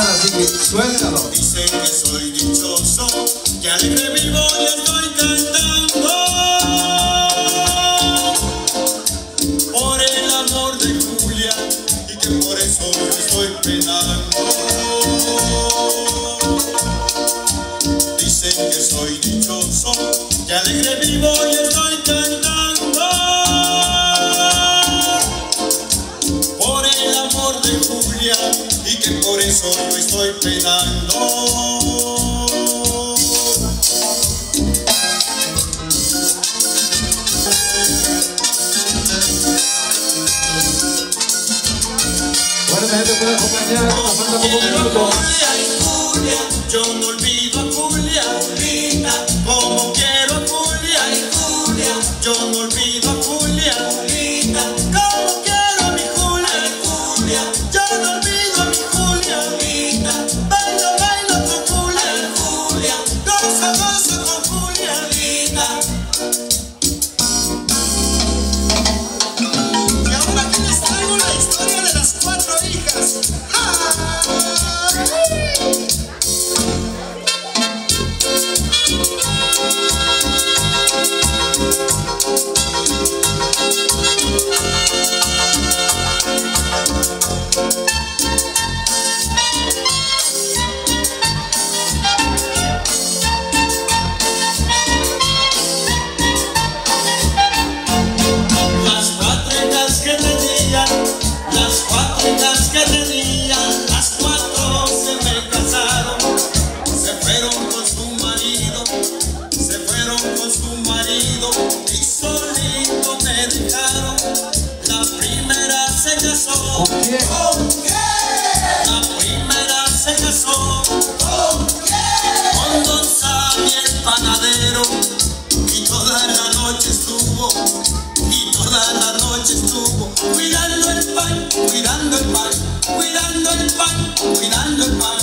así que suéltalo. Dicen que soy dichoso, que alegre mi 如果是爱不怜种。noche estuvo, y toda la noche estuvo, cuidando el pan, cuidando el pan, cuidando el pan, cuidando el pan.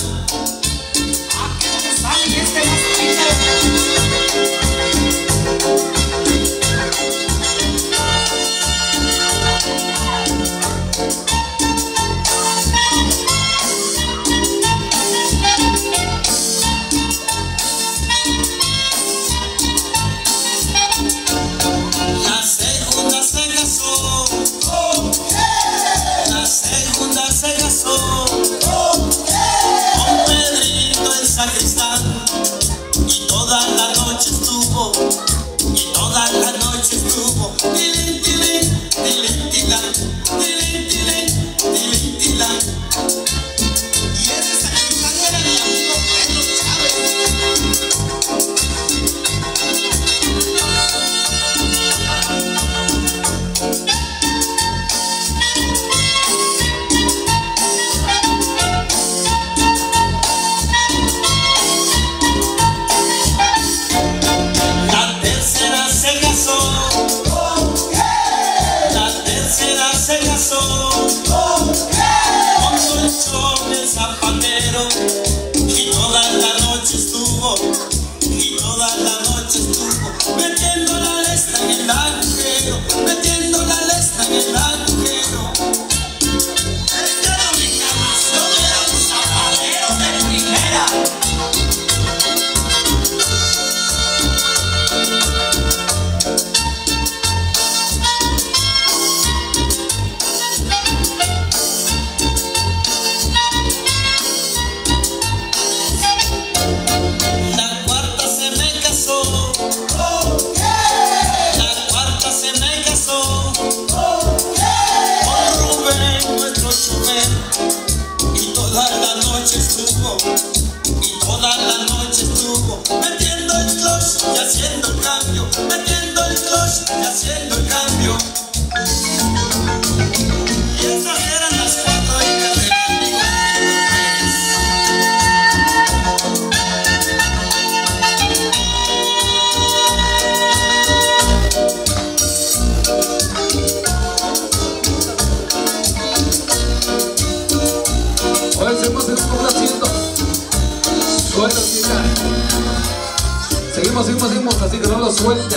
así que no lo suelta.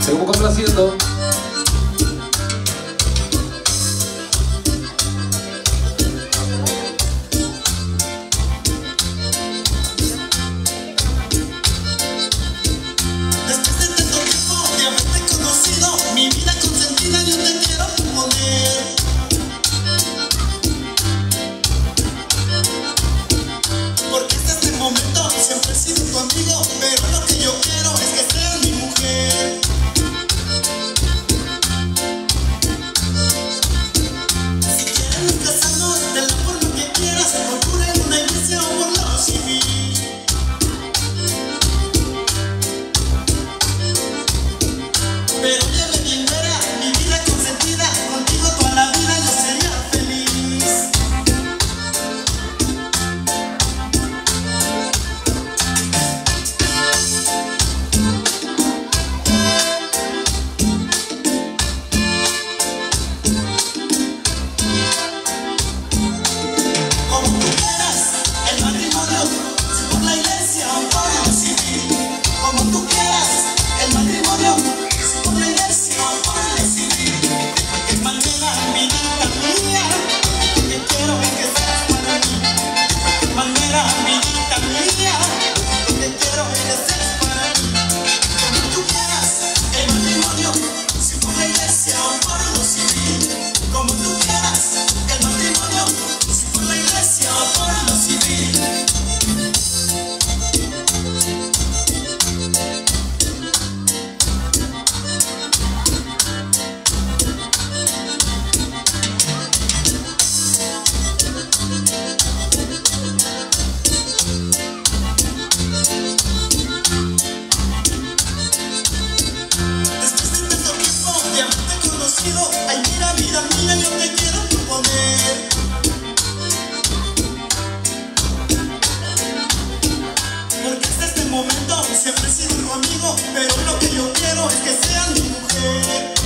Seguimos complaciendo. chido. Ay, mira, mira, mira, yo te quiero proponer. Porque hasta este momento siempre he sido tu amigo, pero lo que yo quiero es que seas mi mujer.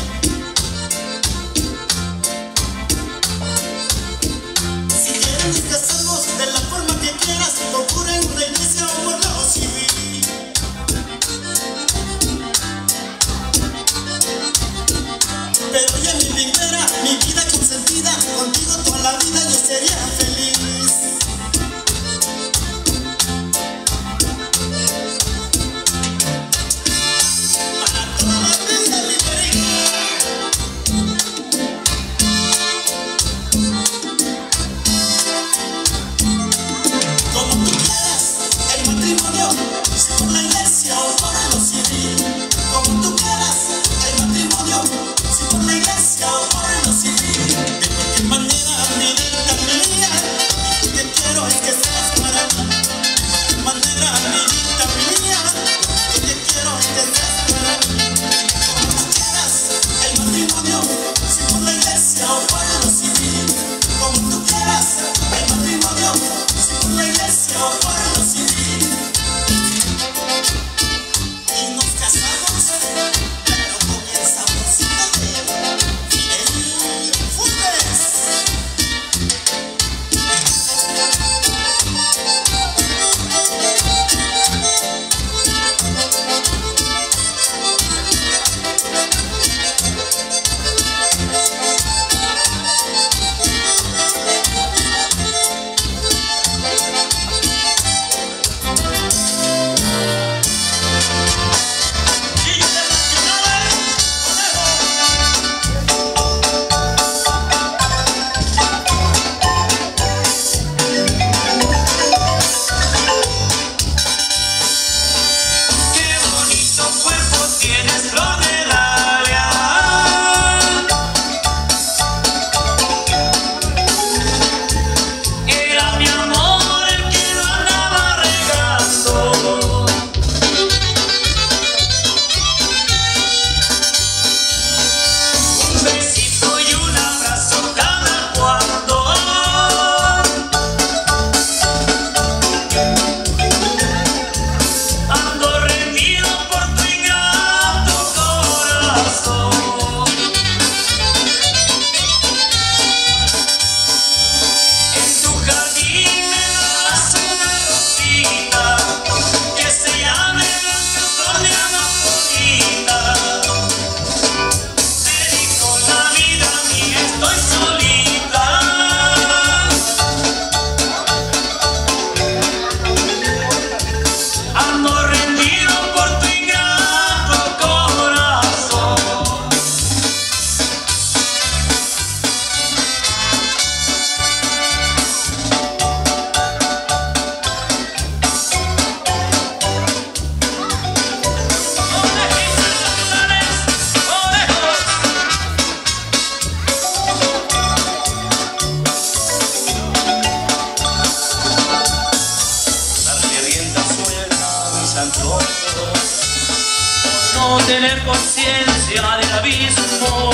No tener conciencia del abismo.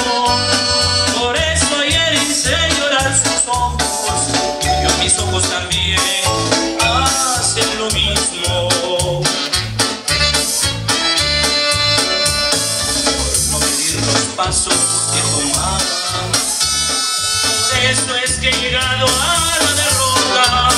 Por eso ayer hice llorar sus ojos, y mis ojos también hacen lo mismo. Por no medir los pasos que tomaba, por eso es que he llegado a la derrota.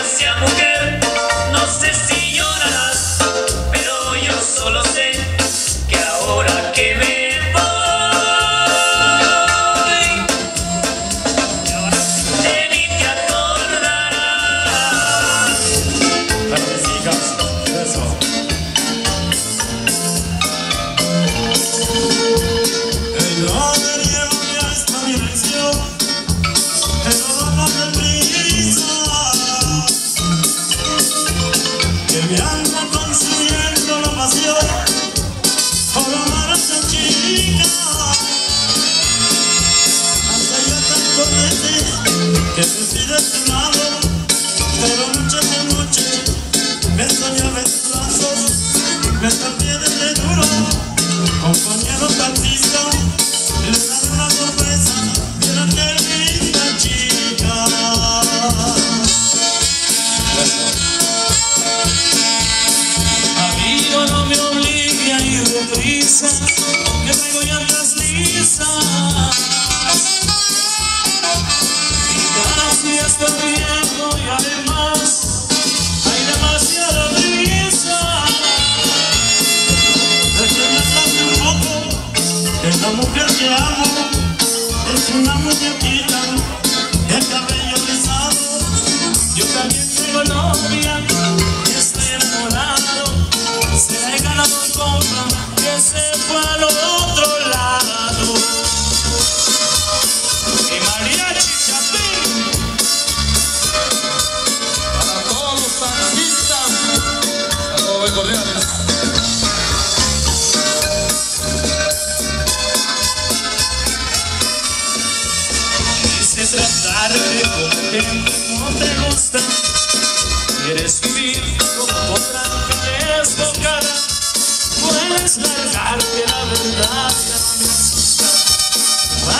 Hacía mujer. No sé si Y además hay demasiada prisa. Recuérdate un poco de la mujer que amo, es una muñequita de cabello rizado. Yo también tengo novia y estoy enamorado. Se la he ganado compra que se fue al otro tratarte como te gusta. Quieres vivir como otra que te desbocada. Puedes largarte, la verdad ya me asusta.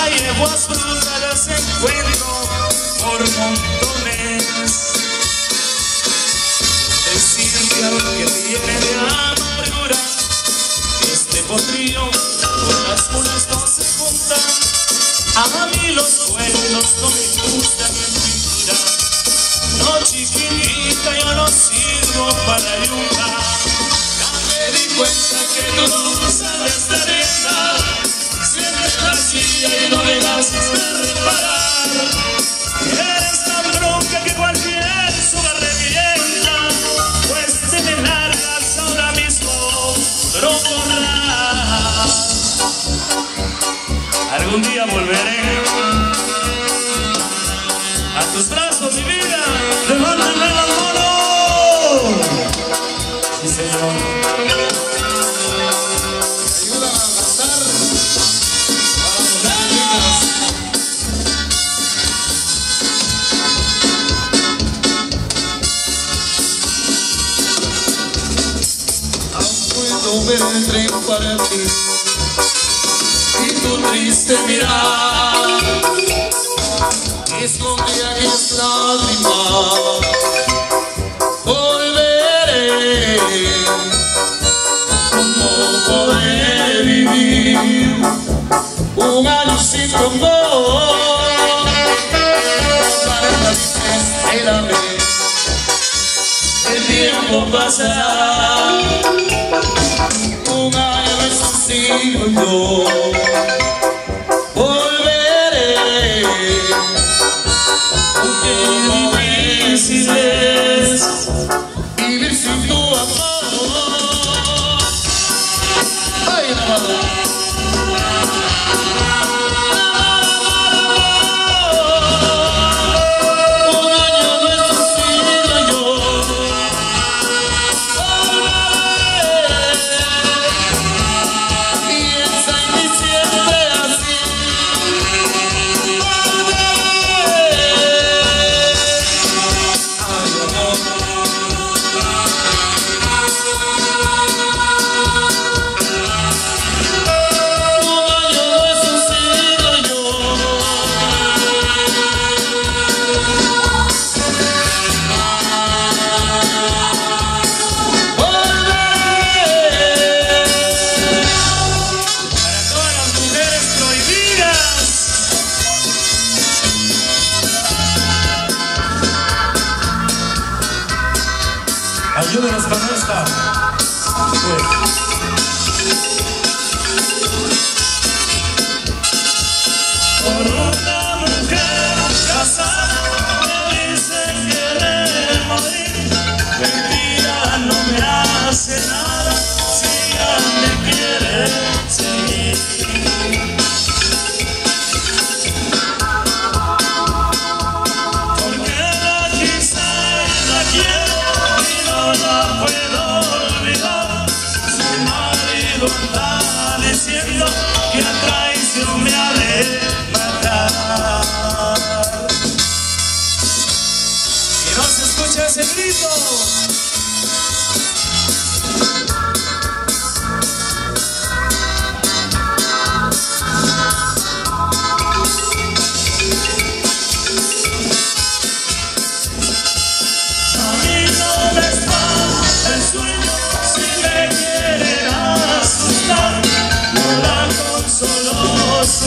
A yeguas brutales encuentro por montones. A mí los cuentos no me gustan mentiras. No chiquitita, yo no sirvo para ayudar. Ya me di cuenta que tú no sabes de venta. Siempre vacía y no me das de reparar. Eres tan bronca que cualquier suba revienta. Pues te me largas ahora mismo, no corrás. Algún día volveré. y tu triste mirar escondía mis lágrimas. Volveré como podré vivir un año sin tu amor. Para las espérame, el tiempo pasará.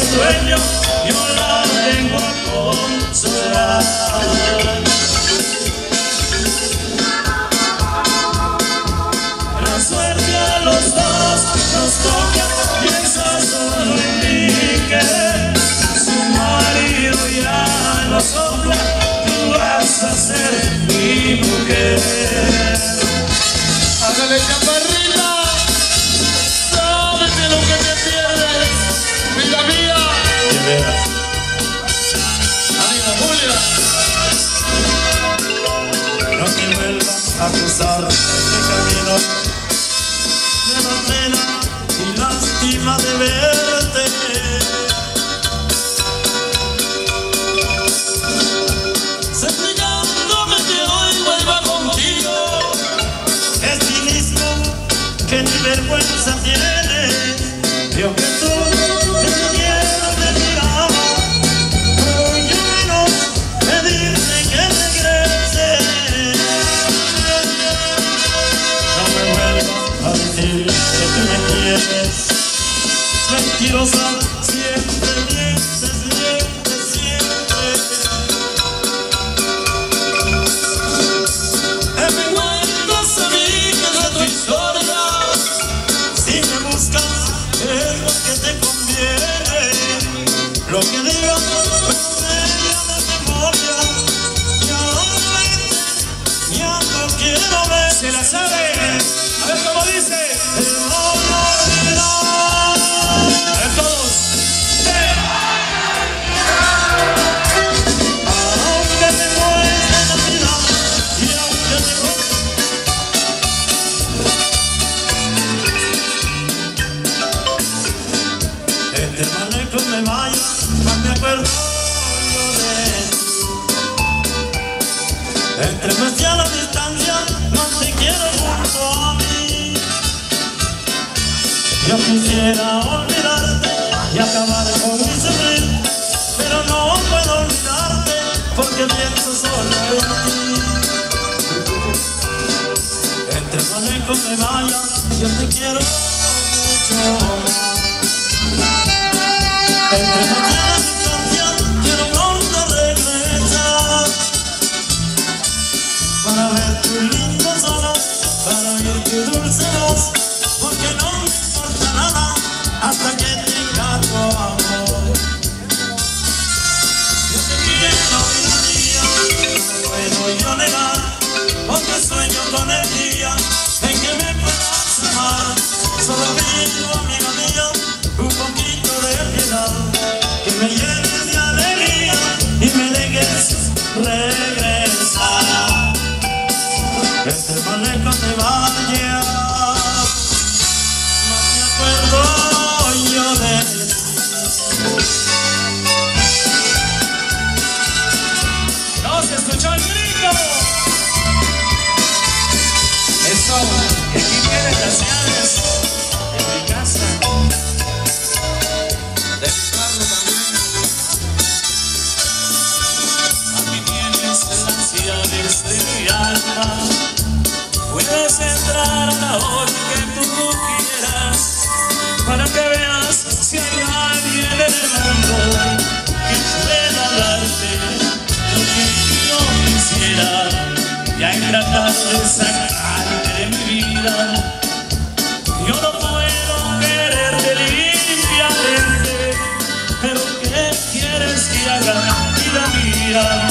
sueño yo la vengo a consolar. La suerte a los dos nos toca y eso solo indica su marido ya no sopla, tú vas a ser mi mujer. Hágale chaparro. pasar este camino. eres mentirosa Quisiera olvidarte y acabar con mi sufrir Pero no puedo olvidarte porque pienso solo en ti. Entre más lejos me vaya yo te quiero mucho más. Entre más la hora que tú quieras, para que veas si hay alguien en el mundo que pueda darte lo que yo quisiera. Ya he tratado de sacarte de mi vida, yo no puedo quererte limpiamente, pero ¿qué quieres que haga, mi vida mía?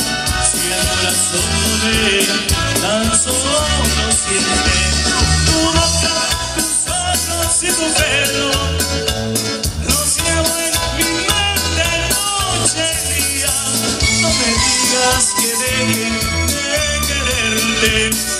Si el corazón me tan solo siente. Lo llevo en mi mente noche y día. No me digas que deje de quererte.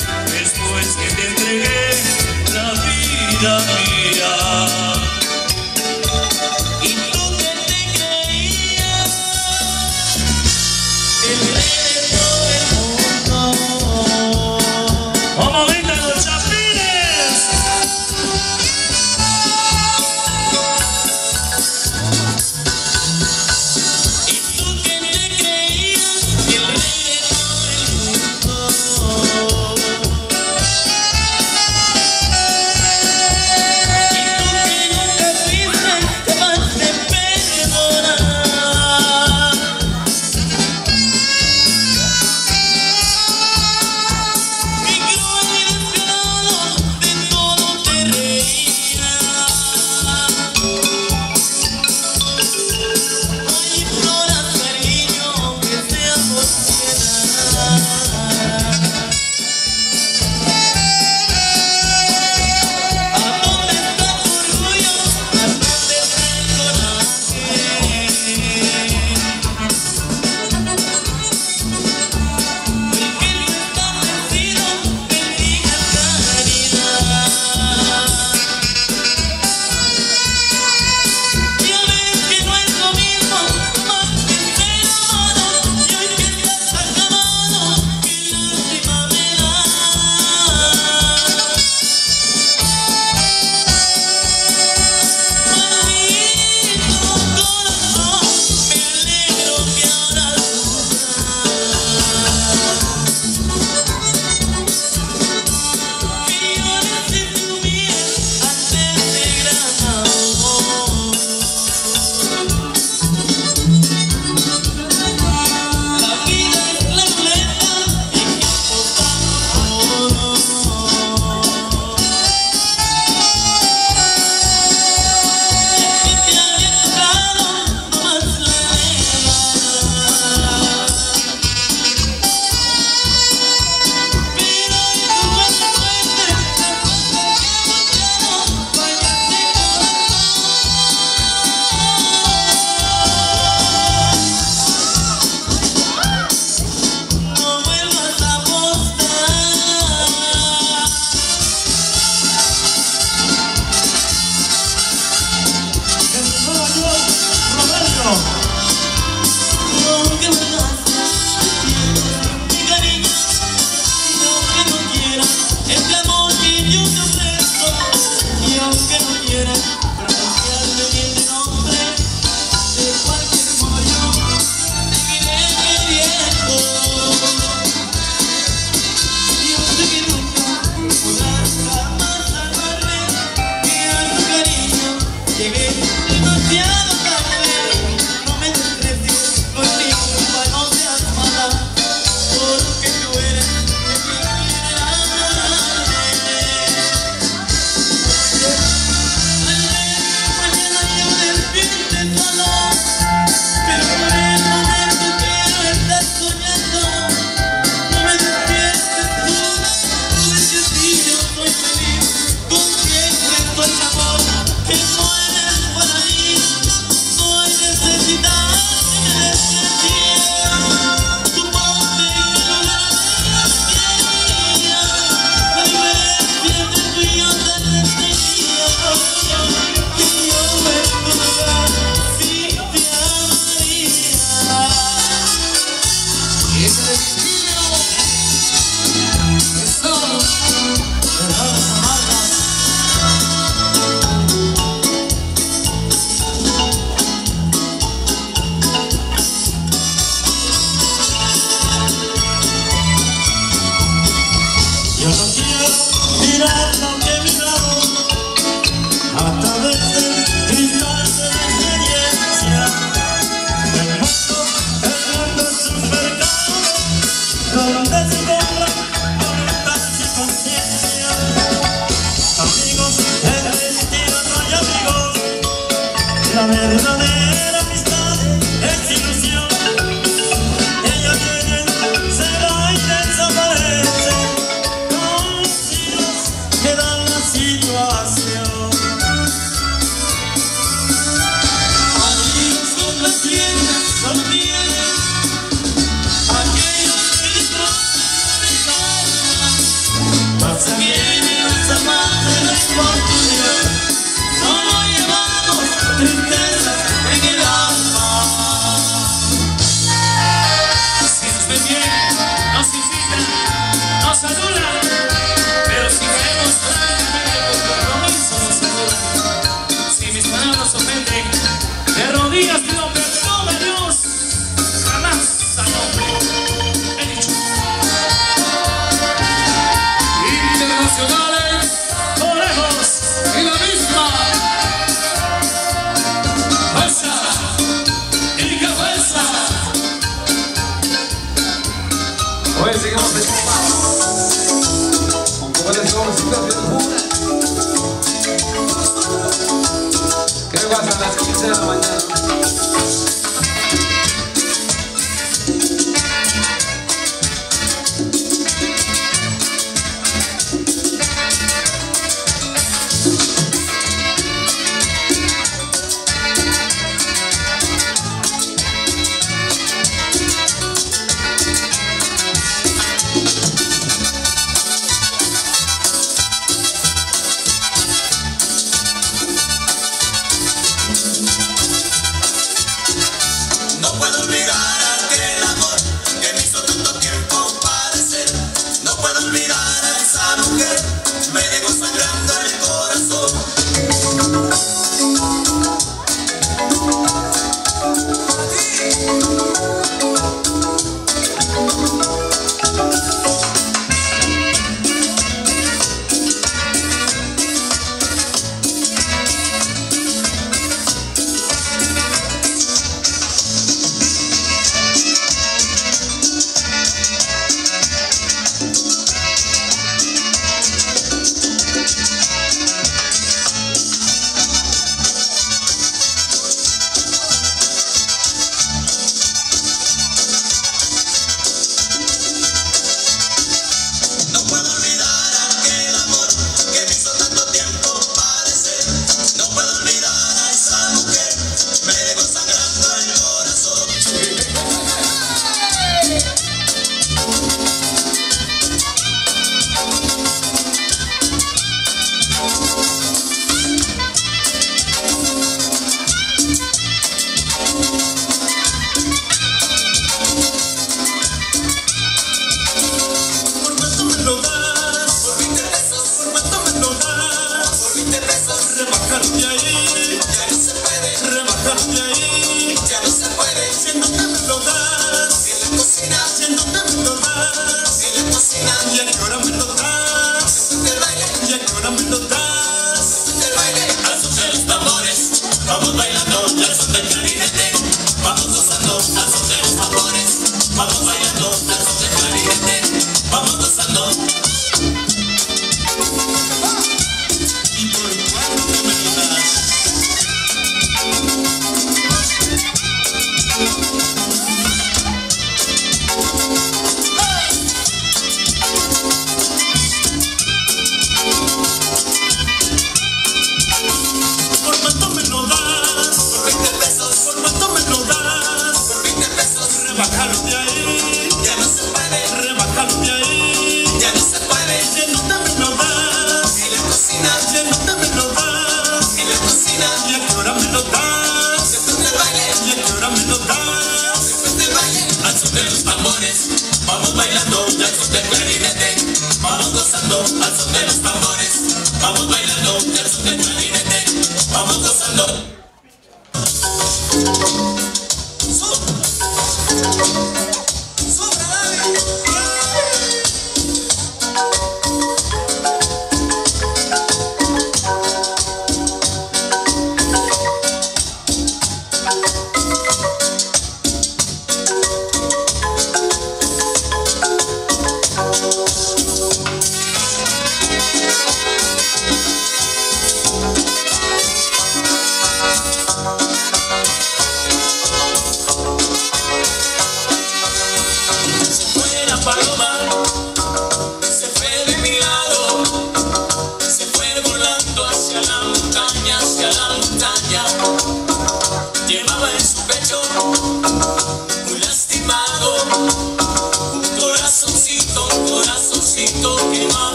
Bacalos